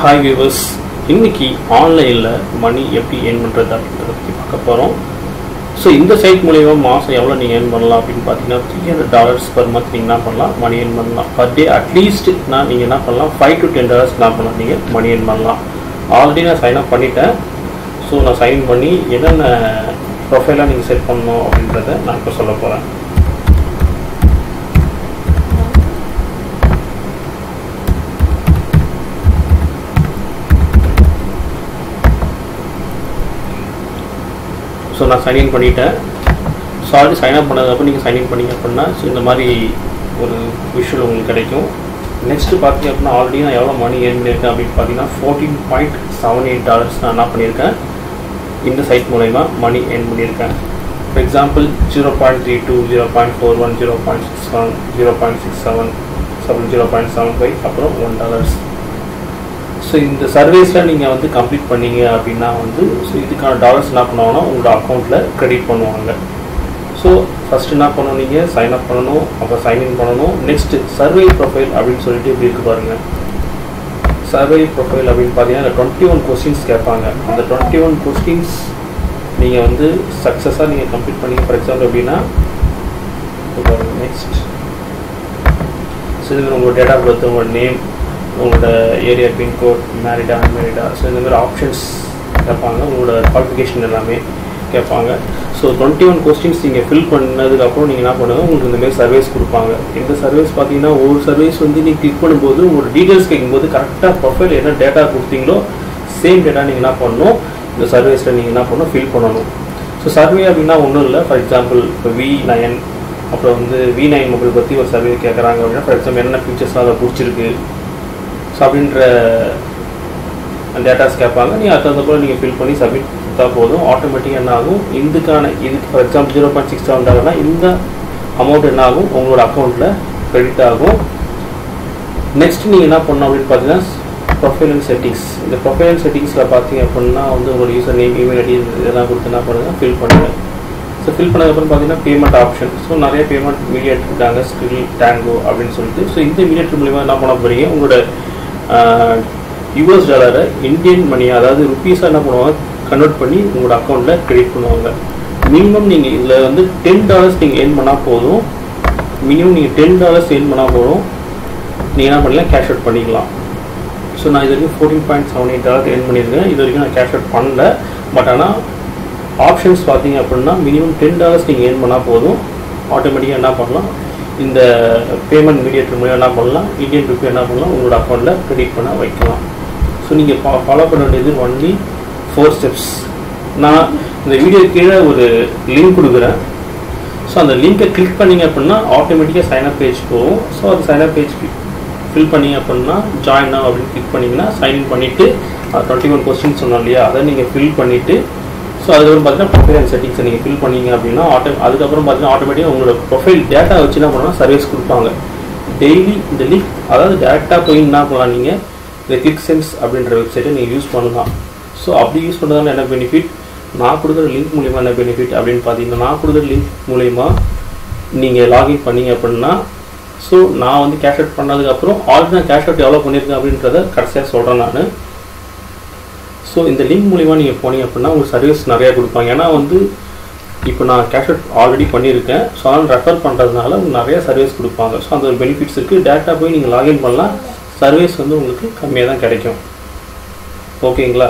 Hi viewers இன்னைக்கு ஆன்லைனில் மணி எப்படி ஏர்ன் பண்ணுறது அப்படின்றத பற்றி பார்க்க போகிறோம் ஸோ இந்த சைட் மூலயமா மாதம் எவ்வளோ நீங்கள் ஏர்ன் பண்ணலாம் அப்படின்னு பார்த்தீங்கன்னா three hundred dollars per month நீங்கள் என்ன பண்ணலாம்? மணி ஏர்ன் பண்ணலாம். பர் டே அட்லீஸ்ட் நான் நீங்கள் என்ன பண்ணலாம்? ஃபைவ் டு டென் டாலர்ஸ் என்ன பண்ணலாம். நீங்கள் மணி ஏர்ன் பண்ணலாம். ஆல்ரெடி நான் சைன் அப் பண்ணிட்டேன். ஸோ நான் சைன் பண்ணி என்னென்ன ப்ரொஃபைலாக நீங்கள் செட் பண்ணணும் அப்படின்றத நான் இப்போ சொல்ல போகிறேன் ஸோ நான் சைன்இன் பண்ணிட்டேன். ஸோ ஆல்ரெடி சைன் அப் பண்ணதுக்கப்புறம் நீங்கள் சைன்இன் பண்ணிங்க அப்படின்னா ஸோ இந்த மாதிரி ஒரு விஷுவல் உங்களுக்கு கிடைக்கும். நெக்ஸ்ட்டு பார்த்தீங்க அப்படின்னா ஆல்ரெடி நான் எவ்வளோ மணி ஏர்ன் பண்ணியிருக்கேன் அப்படின்னு பார்த்தீங்கன்னா fourteen point seven eight dollars நான் என்ன பண்ணியிருக்கேன்? இந்த சைட் மூலயமா மணி ஏர்ன் பண்ணியிருக்கேன். For example zero point three two zero point four one zero point six one zero point six seven seven zero point seven five அப்புறம் one dollars so இந்த சர்வீஸில் நீங்கள் வந்து கம்ப்ளீட் பண்ணீங்க அப்படின்னா வந்து ஸோ இதுக்கான டாலர்ஸ் என்ன பண்ணுவாங்கன்னா உங்களோட அக்கௌண்ட்டில் க்ரெடிட் பண்ணுவாங்க. ஸோ ஃபஸ்ட்டு என்ன பண்ணணும் நீங்கள் சைன் அப் பண்ணணும். அப்புறம் சைன்இன் பண்ணணும். நெக்ஸ்ட்டு சர்வே ப்ரொஃபைல் அப்படின்னு சொல்லிட்டு இப்படி இருக்கு பாருங்கள் சர்வே ப்ரொஃபைல் அப்படின்னு பார்த்தீங்கன்னா டுவெண்ட்டி ஒன் கொஸ்டின்ஸ் கேட்பாங்க. அந்த டுவெண்ட்டி ஒன் கொஸ்டின்ஸ் நீங்கள் வந்து சக்ஸஸாக நீங்கள் கம்ப்ளீட் பண்ணி ஃபார் எக்ஸாம்பிள் அப்படின்னா நெக்ஸ்ட் ஸோ இது உங்களோட டேட் ஆஃப் பர்த் உங்களோட நேம் உங்களோட area pincode married unmarried so இந்த மாதிரி ஆப்ஷன்ஸ் கேட்பாங்க. உங்களோட குவாலிஃபிகேஷன் எல்லாமே கேட்பாங்க. ஸோ டுவெண்ட்டி ஒன் கொஸ்டின்ஸ் நீங்கள் ஃபில் பண்ணதுக்கப்புறம் நீங்கள் என்ன பண்ணுங்கள் உங்களுக்கு இந்த மாதிரி சர்வீஸ் கொடுப்பாங்க. இந்த சர்வீஸ் பார்த்தீங்கன்னா ஒவ்வொரு சர்வீஸ் வந்து நீங்கள் கிளிக் பண்ணும்போது உங்களோட டீட்டெயில்ஸ் கேட்கும்போது கரெக்டாக ப்ரொஃபைல் என்ன டேட்டா கொடுத்தீங்களோ சேம் டேட்டா நீங்கள் என்ன பண்ணணும்? இந்த சர்வீஸில் நீங்கள் என்ன பண்ணணும்? ஃபில் பண்ணணும். ஸோ சர்வே அப்படின்னா ஒன்றும் இல்லை. ஃபார் எக்ஸாம்பிள் இப்போ வி நயன் அப்புறம் வந்து வி நைன் மொபைல் பற்றி ஒரு சர்வே கேட்குறாங்க அப்படின்னா ஃபார் எக்ஸாம்பிள் என்னென்ன ஃபீச்சர்ஸ்லாம் அதை பிடிச்சிருக்கு? அப்படின்ற டேட்டாஸ் கேட்பாங்க. நீங்கள் அது தகுந்த போல் நீங்கள் ஃபில் பண்ணி சப்மிட் கொடுத்தா போதும். ஆட்டோமேட்டிக்காக என்ன ஆகும்? இதுக்கான இதுக்கு for example zero point six seven டாலர்னா இந்த அமௌண்ட் என்ன ஆகும்? உங்களோட அக்கௌண்ட்டில் க்ரெடிட் ஆகும். நெக்ஸ்ட் நீங்கள் என்ன பண்ணணும் அப்படின்னு பார்த்தீங்கன்னா ப்ரொஃபைல் அண்ட் செட்டிங்ஸ் இந்த ப்ரொஃபைல் அண்ட் செட்டிங்ஸில் பார்த்தீங்க அப்படின்னா வந்து உங்களோட யூசர் நேம் இமெயில் ஐடி இதெல்லாம் கொடுத்து என்ன பண்ணுங்கள் ஃபில் பண்ணுங்கள் ஸோ ஃபில் பண்ணதுக்கப்புறம் பார்த்தீங்கன்னா பேமெண்ட் ஆப்ஷன் ஸோ நிறைய பேமெண்ட் மீடியேட் இருக்காங்க. ஸ்கில் டேங்கோ அப்படின்னு சொல்லிட்டு. ஸோ இந்த மீடியேட் மூலிமா என்ன பண்ண போகிறீங்க உங்களோட யூஎஸ் டாலரை இந்தியன் மணி அதாவது ருப்பீஸாக என்ன பண்ணுவாங்க? கன்வெர்ட் பண்ணி உங்களோட அக்கௌண்ட்டில் கிரெடிட் பண்ணுவாங்க. மினிமம் நீங்கள் இதில் வந்து டென் டாலர்ஸ் நீங்கள் ஏர்ன் பண்ணால் போதும். மினிமம் நீங்கள் டென் டாலர்ஸ் ஏர்ன் பண்ணால் போதும். நீங்கள் என்ன பண்ணலாம்? கேஷ் அவுட் பண்ணிக்கலாம். ஸோ நான் இது வரைக்கும் fourteen point seven eight dollar earn பண்ணியிருக்கேன். இது வரைக்கும் நான் கேஷ் அவுட் பண்ணல. பட் ஆனால் ஆப்ஷன்ஸ் பார்த்தீங்க அப்படின்னா மினிமம் டென் டாலர்ஸ் நீங்கள் ஏர்ன் பண்ணால் போதும். ஆட்டோமேட்டிக்காக என்ன பண்ணலாம்? இந்த பேமெண்ட் மீடியேட்டர் மூலியம் என்ன பண்ணலாம்? இந்தியன் ருப்பி என்ன பண்ணலாம்? உங்களோட அக்கௌண்ட்டில் கிரெடிட் பண்ண வைக்கலாம். ஸோ நீங்கள் ஃபா ஃபாலோ பண்ண வேண்டியது ஒன்லி ஃபோர் ஸ்டெப்ஸ் நான் இந்த வீடியோ கீழே ஒரு லிங்க் கொடுக்குறேன். ஸோ அந்த லிங்கை கிளிக் பண்ணிங்க அப்படின்னா ஆட்டோமேட்டிக்காக சைன்அப் பேஜ் போகும். ஸோ அது சைன்அப் பேஜ் ஃபில் பண்ணிங்க அப்படின்னா ஜாயின் அப்படின்னு கிளிக் பண்ணிங்கன்னா சைன்இன் பண்ணிவிட்டு டுவெண்ட்டி ஒன் கொஸ்டின் சொன்னோம் இல்லையா? அதை நீங்கள் ஃபில் பண்ணிவிட்டு ஸோ அதுக்கப்புறம் பார்த்தீங்கன்னா ப்ரொஃபைல் செட்டிங்ஸை நீங்கள் ஃபில் பண்ணீங்க அப்படின்னா ஆட்டோ அதுக்கப்புறம் பார்த்தீங்கன்னா ஆட்டோமேட்டிக்காக உங்களோட ப்ரொஃபைல் டேட்டா வச்சு என்ன பண்ணலாம் சர்வீஸ் கொடுப்பாங்க. டெய்லி இந்த லிங்க் அதாவது டேரெக்டாக போய் என்ன பண்ணலாம் நீங்கள் இந்த கிளிக் சென்ஸ் அப்படின்ற வெப்சைட்டை நீங்கள் யூஸ் பண்ணலாம். ஸோ அப்படி யூஸ் பண்ணுறதால என்ன பெனிஃபிட் நான் கொடுக்குற லிங்க் மூலிமா என்ன பெனிஃபிட் அப்படின்னு பார்த்தீங்கன்னா நான் கொடுக்குற லிங்க் மூலிமா நீங்கள் லாகின் பண்ணீங்க அப்படின்னா ஸோ நான் வந்து கேஷ் அவுட் பண்ணதுக்கப்புறம் ஆல்ரெடி நான் கேஷ் அவுட் எவ்வளோ பண்ணியிருக்கேன் அப்படின்றத கடைசியாக சொல்கிறேன் நான். ஸோ இந்த லிங்க் மூலிமா நீங்கள் போனீங்க அப்படின்னா உங்களுக்கு சர்வீஸ் நிறையா கொடுப்பாங்க. ஏன்னா வந்து இப்போ நான் கேஷ் அவுட் ஆல்ரெடி பண்ணியிருக்கேன். ஸோ அதனால் ரெஃபர் பண்ணுறதுனால உங்களுக்கு நிறையா சர்வீஸ் கொடுப்பாங்க. ஸோ அந்த ஒரு பெனிஃபிட்ஸ் இருக்குது டேரெக்டாக போய் நீங்கள் லாகின் பண்ணலாம். சர்வீஸ் வந்து உங்களுக்கு கம்மியாக தான் கிடைக்கும் ஓகேங்களா